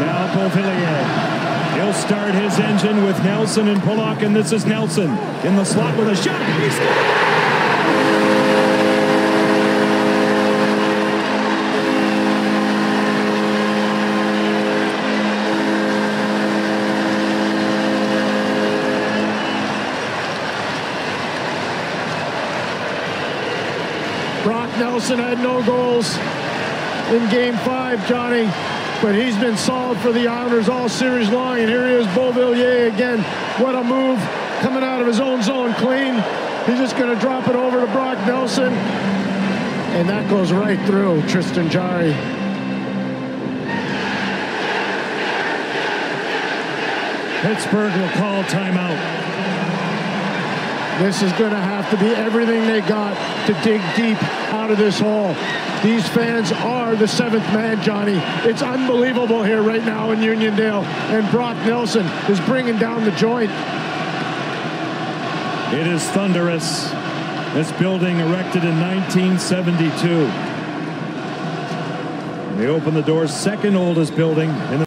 Now Beauvillier. He'll start his engine with Nelson and Pulock, and this is Nelson in the slot with a shot. He scores! Brock Nelson had no goals in game five, Johnny, but he's been solid for the Islanders all series long. And here he is, Beauvillier again. What a move coming out of his own zone clean. He's just going to drop it over to Brock Nelson. And that goes right through Tristan Jarry. Pittsburgh will call timeout. This is going to have to be everything they got to dig deep out of this hole. These fans are the seventh man, Johnny. It's unbelievable here right now in Uniondale. And Brock Nelson is bringing down the joint. It is thunderous. This building erected in 1972. They opened the doors, second oldest building in the